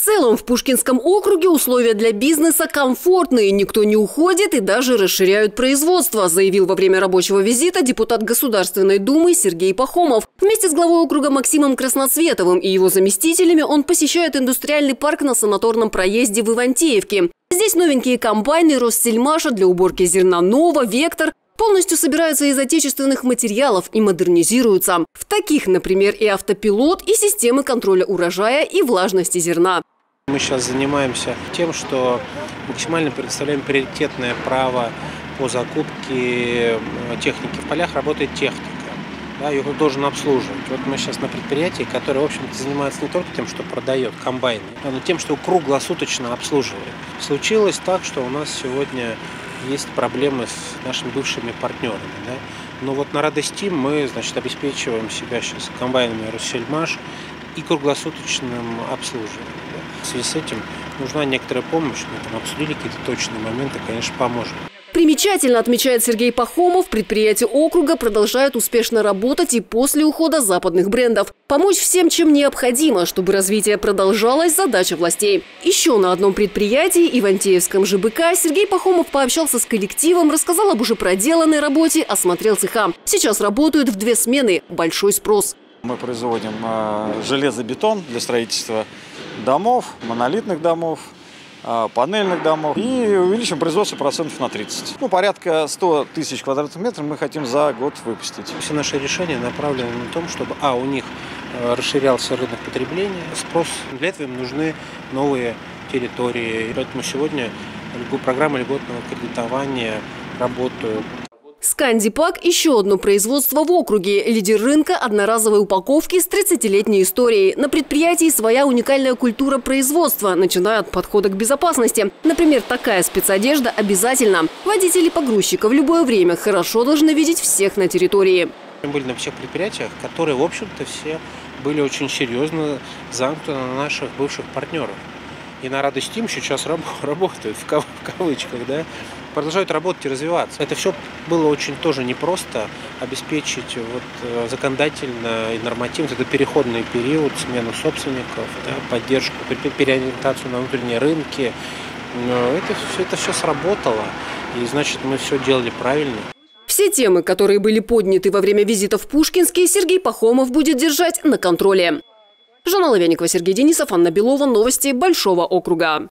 целом в Пушкинском округе условия для бизнеса комфортные, никто не уходит и даже расширяют производство, заявил во время рабочего визита депутат Государственной Думы Сергей Пахомов. Вместе с главой округа Максимом Красноцветовым и его заместителями он посещает индустриальный парк на санаторном проезде в Ивантеевке. Здесь новенькие комбайны Россельмаша для уборки зерна «Нова», «Вектор», полностью собираются из отечественных материалов и модернизируются. В таких, например, и автопилот, и системы контроля урожая и влажности зерна. Мы сейчас занимаемся тем, что максимально предоставляем приоритетное право по закупке э, техники. В полях работает техника. Да, ее должен обслуживать. Вот мы сейчас на предприятии, которое, в общем-то, занимается не только тем, что продает комбайны, но тем, что круглосуточно обслуживает. Случилось так, что у нас сегодня есть проблемы с нашими бывшими партнерами. Да? Но вот на радости мы значит, обеспечиваем себя сейчас комбайнами «Россельмаш» и круглосуточным обслуживанием. Да? В связи с этим нужна некоторая помощь, мы там обсудили какие-то точные моменты, конечно, поможем. Примечательно, отмечает Сергей Пахомов, предприятия округа продолжают успешно работать и после ухода западных брендов. Помочь всем, чем необходимо, чтобы развитие продолжалось, задача властей. Еще на одном предприятии, Ивантеевском ЖБК, Сергей Пахомов пообщался с коллективом, рассказал об уже проделанной работе, осмотрел цеха. Сейчас работают в две смены. Большой спрос. Мы производим э, железобетон для строительства домов, монолитных домов, панельных домов и увеличим производство процентов на 30. Ну, порядка 100 тысяч квадратных метров мы хотим за год выпустить. Все наши решения направлены на том, чтобы, а, у них э, расширялся рынок потребления, спрос. Для этого им нужны новые территории. Поэтому сегодня программы льготного кредитования работают. Скандипак – еще одно производство в округе. Лидер рынка одноразовой упаковки с 30-летней историей. На предприятии своя уникальная культура производства, начиная от подхода к безопасности. Например, такая спецодежда обязательно. Водители погрузчика в любое время хорошо должны видеть всех на территории. Мы были на всех предприятиях, которые, в общем-то, все были очень серьезно замкнуты на наших бывших партнеров. И на радость им сейчас работают, в кавычках, да, продолжают работать и развиваться. Это все было очень тоже непросто обеспечить вот э, законодательно и нормативно. Это переходный период, смену собственников, да, поддержку, переориентацию на внутренние рынки. Но это, это все сработало, и значит мы все делали правильно. Все темы, которые были подняты во время визита в Пушкинский, Сергей Пахомов будет держать на контроле. Жанна Лавяникова, Сергей Денисов, Анна Белова. Новости Большого округа.